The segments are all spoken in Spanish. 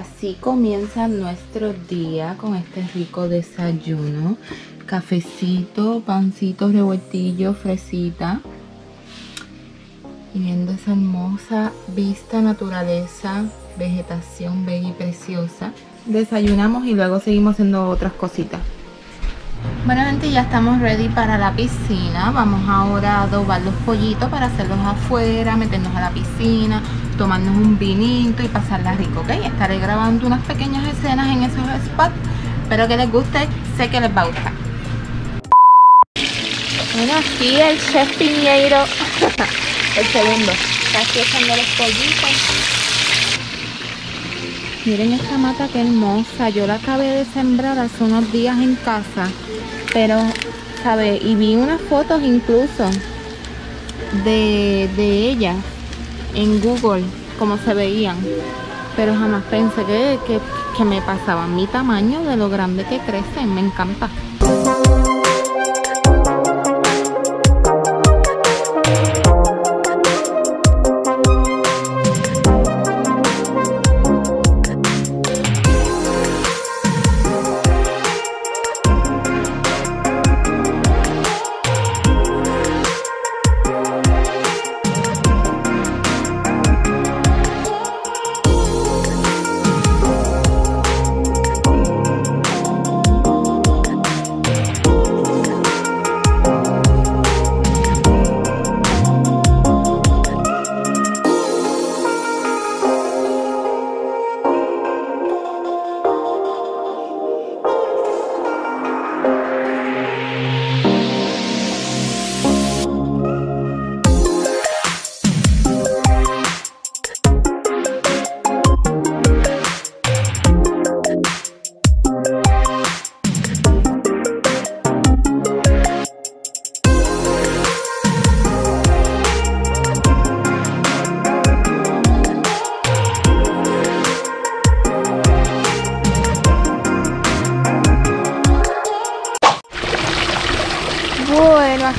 Así comienza nuestro día con este rico desayuno. Cafecito, pancito, revueltillo, fresita. Y viendo esa hermosa vista, naturaleza, vegetación bella y preciosa. Desayunamos y luego seguimos haciendo otras cositas. Bueno gente, ya estamos ready para la piscina. Vamos ahora a adobar los pollitos para hacerlos afuera, meternos a la piscina, tomarnos un vinito y pasarla rico, ¿ok? Estaré grabando unas pequeñas escenas en esos spots. Espero que les guste, sé que les va a gustar. Bueno, aquí el chef Piñeiro, el segundo, está aquí echando los pollitos. Miren esta mata que hermosa, yo la acabé de sembrar hace unos días en casa, pero, ¿sabe? Y vi unas fotos incluso de, de ella en Google, como se veían, pero jamás pensé que, que, que me pasaban mi tamaño de lo grande que crecen, me encanta.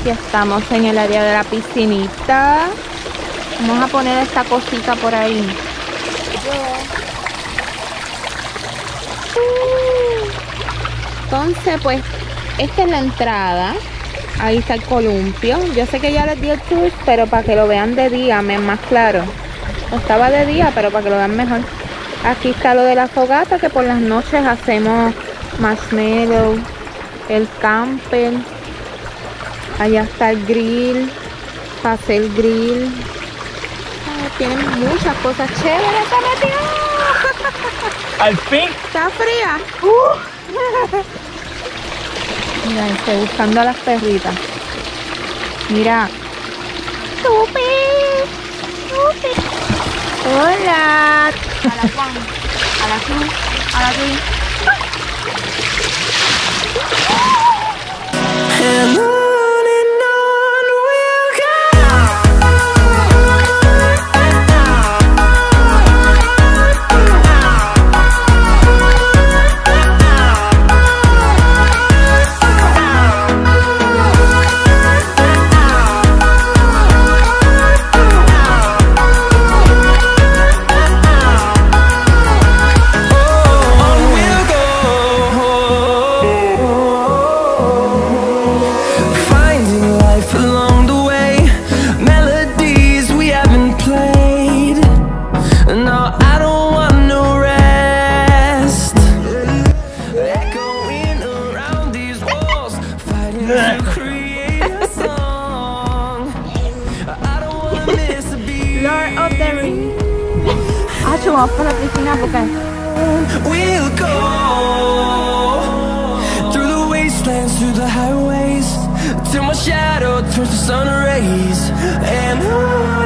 Aquí estamos en el área de la piscinita. Vamos a poner esta cosita por ahí. Entonces, pues, esta es la entrada. Ahí está el columpio. Yo sé que ya les di el tour, pero para que lo vean de día, me es más claro. Estaba de día, pero para que lo vean mejor. Aquí está lo de la fogata, que por las noches hacemos marshmallow, el camper. Allá está el grill, para hacer grill. Ay, tienen muchas cosas chéveres. ¡Está metido! Al fin. ¡Está fría! Mira, estoy buscando a las perritas. Mira. ¡Tupi! ¡Tupi! ¡Hola! A la Juan, a la Cruz, a la Cruz. We'll go through the wastelands, through the highways, till my shadow turns to sun rays, and on.